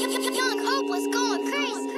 Young Hope was going crazy.